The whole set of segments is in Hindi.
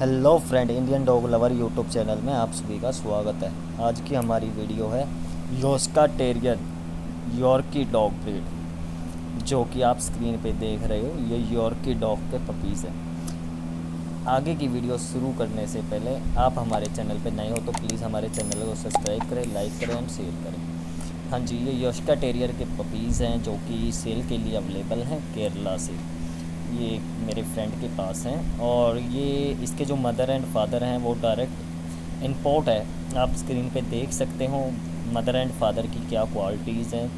Hello friend Indian dog lover YouTube channel में आप सभी का स्वागत है। आज की हमारी वीडियो है योस्का टेरियर यॉर्की डॉग ब्रीड जो कि आप स्क्रीन पे देख रहे हो, ये यॉर्की डॉग के पपीज़ हैं। आगे की वीडियो शुरू करने से पहले आप हमारे चैनल पे नए हो तो प्लीज़ हमारे चैनल को सब्सक्राइब करें लाइक करें एंड शेयर करें। हाँ जी, ये योस्का टेरियर के पपीज़ हैं जो कि सेल के लिए अवेलेबल हैं केरला से। ये मेरे फ्रेंड के पास हैं और ये इसके जो मदर एंड फादर हैं, वो डायरेक्ट इम्पोर्ट है। आप स्क्रीन पे देख सकते हो मदर एंड फादर की क्या क्वालिटीज़ हैं।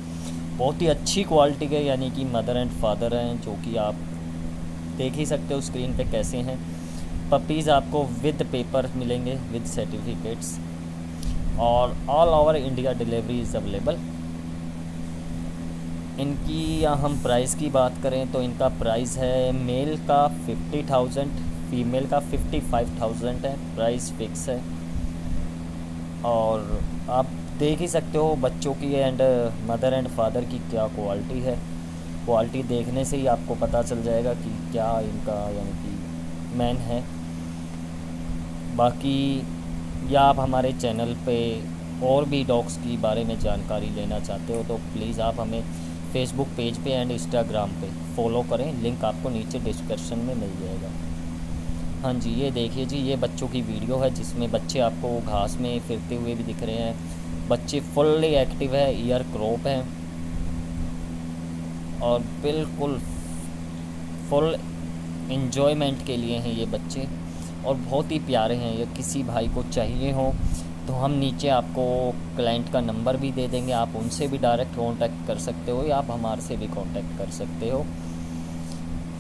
बहुत ही अच्छी क्वालिटी के यानी कि मदर एंड फादर हैं, जो कि आप देख ही सकते हो स्क्रीन पे कैसे हैं। पपीज़ आपको विद पेपर मिलेंगे विद सर्टिफिकेट्स और all over India delivery is available इनकी हम प्राइस की बात करें तो इनका प्राइस है मेल का फिफ्टी थाउज़ेंड फीमेल का फिफ्टी फाइव थाउज़ेंड है प्राइस फिक्स है। और आप देख ही सकते हो बच्चों की एंड मदर एंड फादर की क्या क्वालिटी है। क्वालिटी देखने से ही आपको पता चल जाएगा कि क्या इनका यानी कि मैन है। बाकी या आप हमारे चैनल पे और भी डॉग्स की बारे में जानकारी लेना चाहते हो तो प्लीज़ आप हमें फेसबुक पेज पे एंड इंस्टाग्राम पे। फॉलो करें लिंक आपको नीचे डिस्क्रिप्शन में मिल जाएगा। हाँ जी, ये देखिए जी, ये बच्चों की वीडियो है जिसमें बच्चे आपको घास में फिरते हुए भी दिख रहे हैं। बच्चे फुल्ली एक्टिव है ईयर क्रॉप है। और बिल्कुल फुल इन्जॉयमेंट के लिए हैं ये बच्चे। और बहुत ही प्यारे हैं, ये किसी भाई को चाहिए हो तो हम नीचे आपको क्लाइंट का नंबर भी दे देंगे। आप उनसे भी डायरेक्ट कांटेक्ट कर सकते हो या आप हमारे से भी कांटेक्ट कर सकते हो।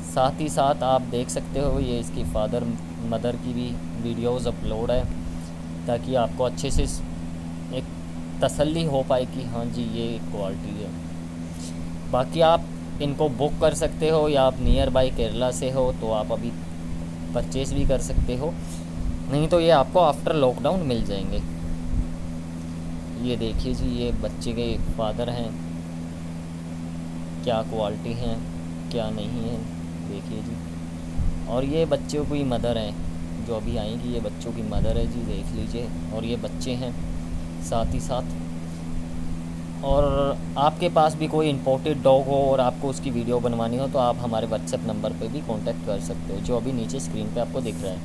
साथ ही साथ आप देख सकते हो, ये इसकी फादर मदर की भी वीडियोस अपलोड है, ताकि आपको अच्छे से एक तसल्ली हो पाए कि हाँ जी, ये क्वालिटी है। बाकी आप इनको बुक कर सकते हो या आप नियर बाई केरला से हो तो आप अभी परचेज़ भी कर सकते हो। नहीं तो ये आपको आफ्टर लॉकडाउन मिल जाएँगे। ये देखिए जी, ये बच्चे के फादर हैं। क्या क्वालिटी हैं, क्या नहीं है, देखिए जी। और ये बच्चों की मदर हैं, जो अभी आएँगी, ये बच्चों की मदर है जी, देख लीजिए। और ये बच्चे हैं, साथ ही साथ। और आपके पास भी कोई इम्पोर्टेड डॉग हो और आपको उसकी वीडियो बनवानी हो तो आप हमारे व्हाट्सएप नंबर पे भी कांटेक्ट कर सकते हो, जो अभी नीचे स्क्रीन पे आपको दिख रहा है।